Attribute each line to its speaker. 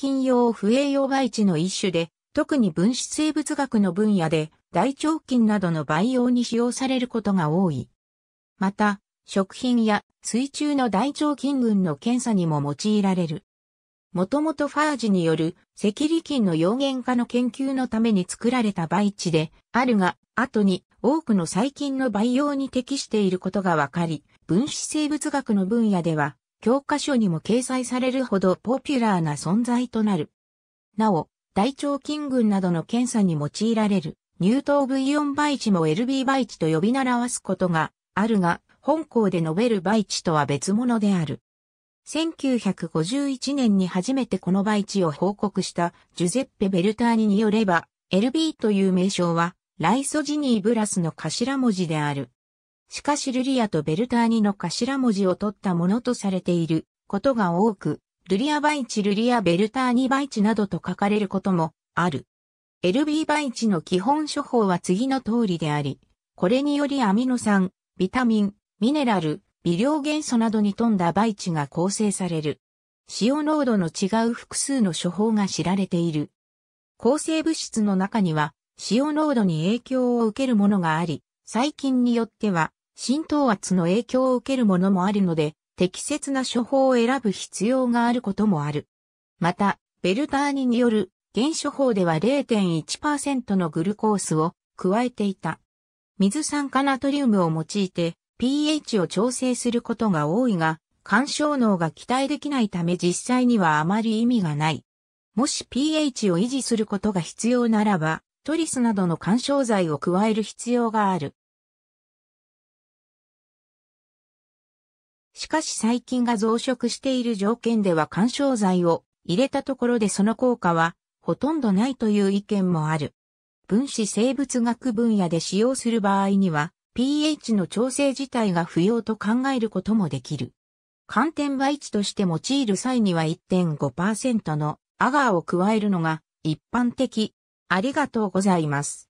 Speaker 1: 菌用不栄養培地の一種で、特に分子生物学の分野で大腸菌などの培養に使用されることが多い。また、食品や水中の大腸菌群の検査にも用いられる。もともとファージによる赤痢菌の溶原化の研究のために作られた培地であるが、後に多くの細菌の培養に適していることが分かり、分子生物学の分野では、教科書にも掲載されるほどポピュラーな存在となる。なお、大腸菌群などの検査に用いられる、乳糖 V4 培地も LB 培地と呼び習わすことがあるが、本校で述べる培地とは別物である。1951年に初めてこの培地を報告したジュゼッペ・ベルターニによれば、LB という名称は、ライソジニーブラスの頭文字である。しかしルリアとベルターニの頭文字を取ったものとされていることが多く、ルリア培地ルリアベルターニ培地などと書かれることもある。LB 培地の基本処方は次の通りであり、これによりアミノ酸、ビタミン、ミネラル、微量元素などに富んだ培地が構成される。塩濃度の違う複数の処方が知られている。抗生物質の中には、塩濃度に影響を受けるものがあり、細菌によっては、浸透圧の影響を受けるものもあるので、適切な処方を選ぶ必要があることもある。また、ベルターニによる原処方では0.1%のグルコースを加えていた。水酸化ナトリウムを用いて pH を調整することが多いが、干渉能が期待できないため実際にはあまり意味がない。もし pH を維持することが必要ならば、トリスなどの干渉剤を加える必要がある。しかし細菌が増殖している条件では干渉剤を入れたところでその効果はほとんどないという意見もある。分子生物学分野で使用する場合には pH の調整自体が不要と考えることもできる。寒天培地として用いる際には1.5%のアガーを加えるのが一般的。ありがとうございます。